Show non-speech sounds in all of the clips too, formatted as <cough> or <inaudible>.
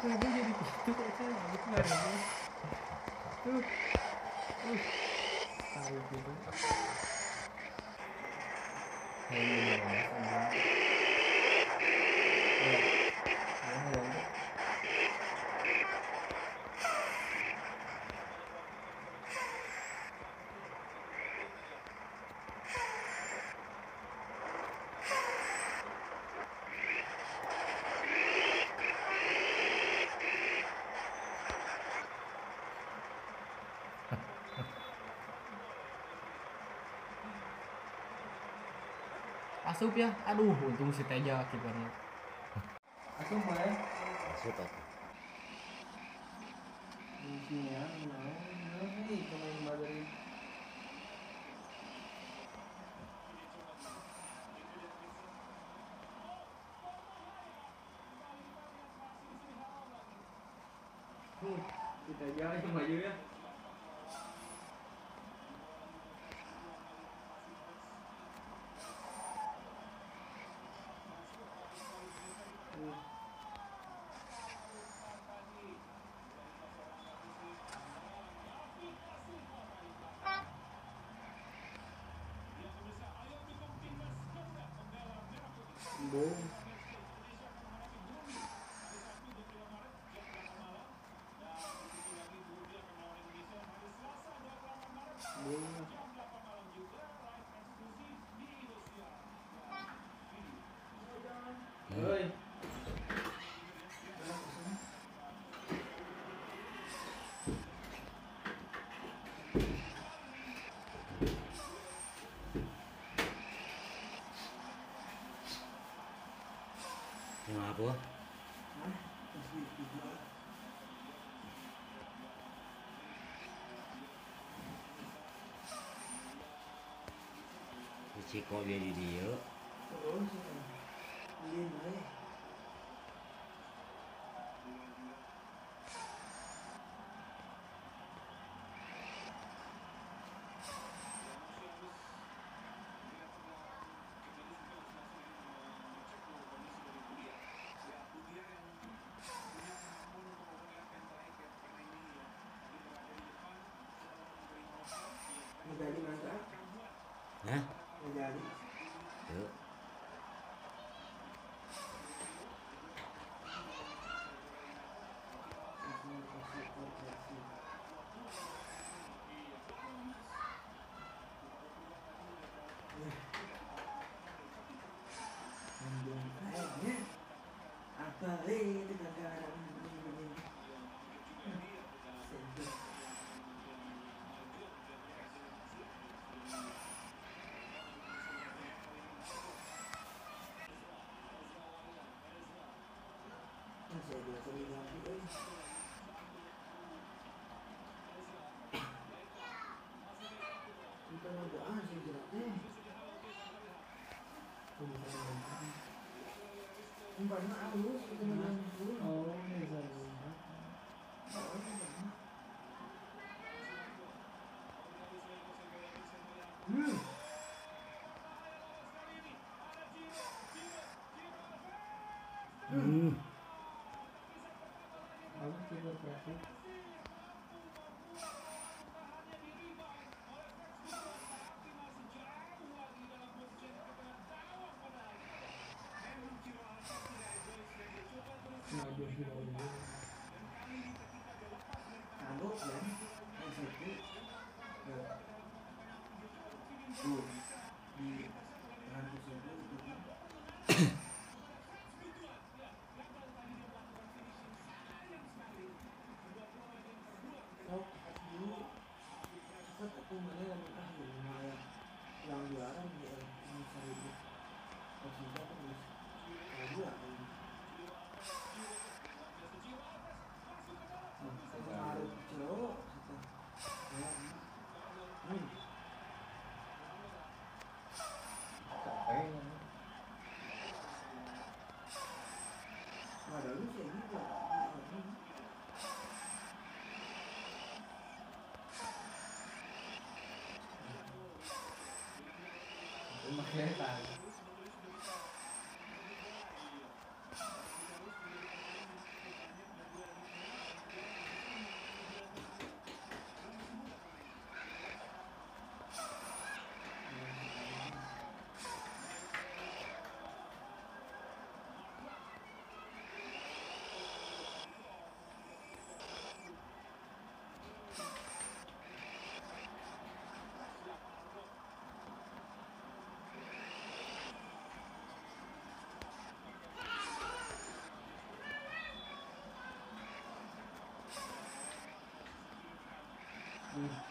kayak gue jadi gitu <laughs> gitu Oh, asup ya aduh untung si Teja kipernya asup mulai Masuk apa? Nah, ini pemain Madrid. Kita jalan yang maju ya. bố Yang apa? Si kok dia di dia. Terus. Ini Hah? Medali. Yuk. Apa itu kakak Masih ada sering lagi eh. Hmm. Kalau mà đứng gì như vậy mà khé tàn Hmm.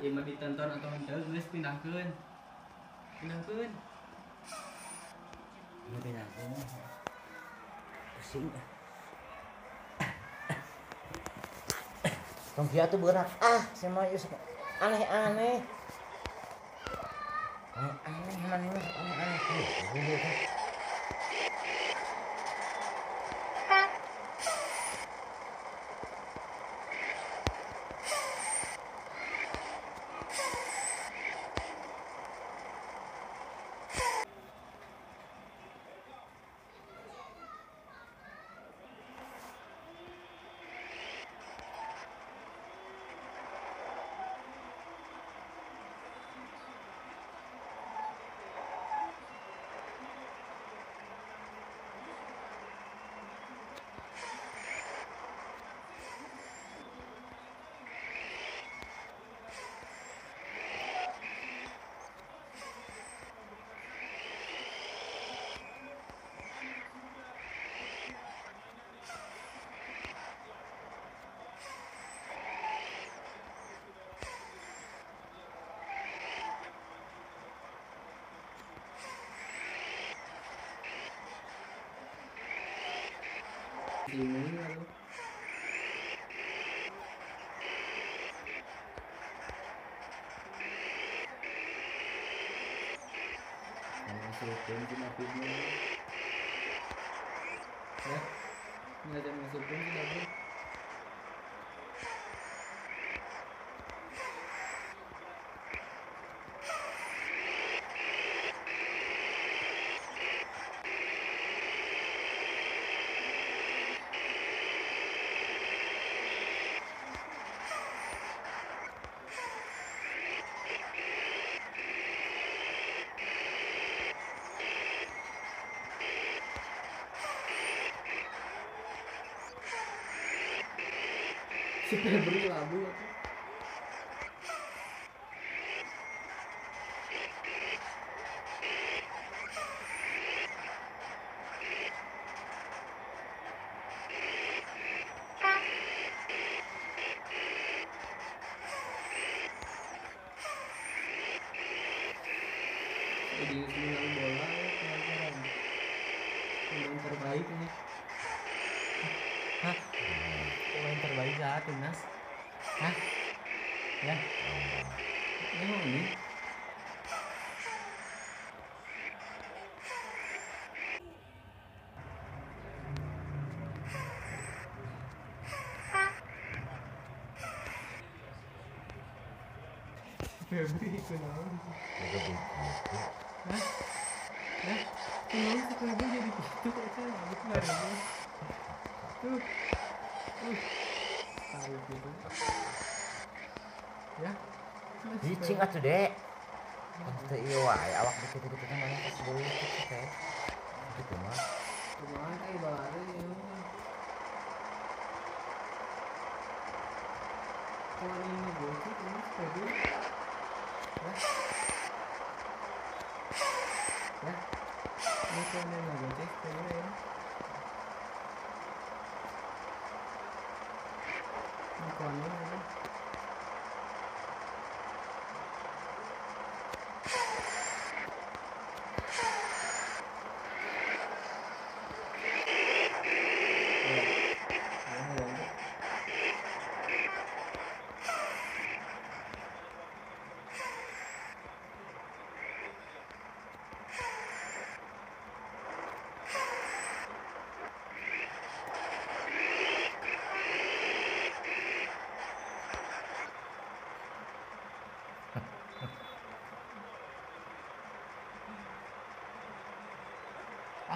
Mau ditonton atau hendak wis pindahkeun. Pindahkeun. Ngerti aku. Pusing. Tongkia tuh berat. Ah, sama Yus. Aneh-aneh. Aneh-aneh, ini aneh-aneh. dinheiro. Não surpreende na primeira. É? Não é demais ponto na primeira. Si Febri labu ya. Jadi sembilan bola kemarin. Yang terbaik nih. Hah? Pemain terbaik saat timnas? Hah? Ya? Emang ini? Febri kenapa? Hah? ya kenapa jadi gitu aja tuh tuh tahu gitu ya Jicing atuh dek. Wae awak dikit-dikit mana pas gitu. Gitu mah. Cuman eh balade. Kalau ini gue sih ini sepeda. Ya. Ya. Ini kalau ini nggak gue sepeda ya. Ini kalau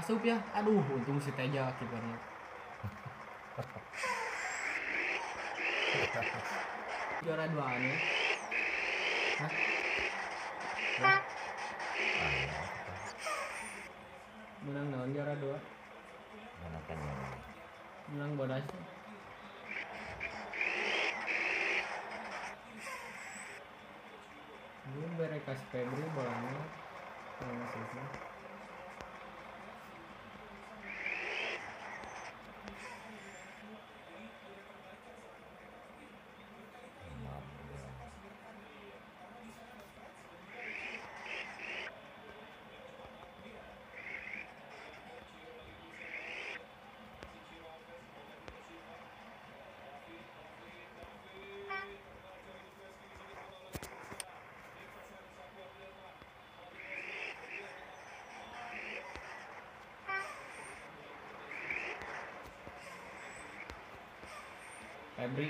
Asup ya, aduh untung si Teja kipernya. Juara dua ya. menang naon juara dua? Mana kan Menang bodas. Ini berekas Febri bolanya. Kalau masuknya. Febri.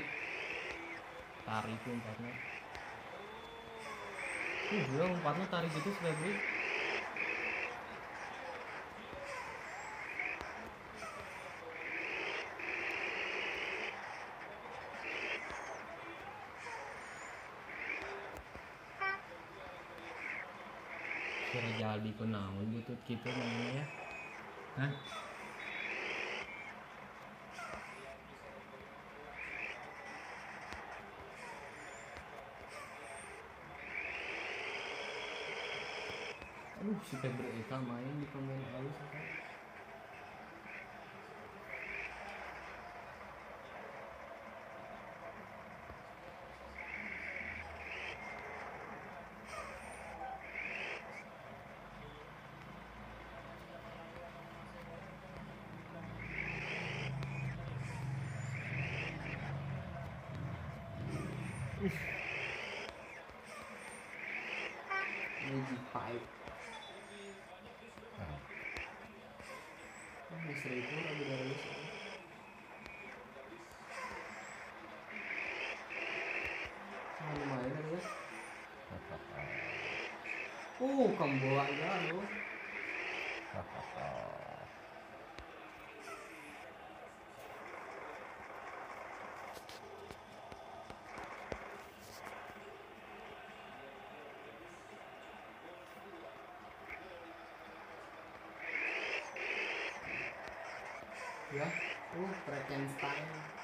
Tarik tuh umpatnya. Ih, gila umpatnya tarik gitu si Febri. Kira jadi naon butut gitu namanya. Ya Hah? Uh, si Febri Eka main di pemain halus kan? Need. Mister itu lagi dari Mister. Ah, lumayan <laughs> kan ya? Oh, kambola aja lo. Ya, uh, Frankenstein.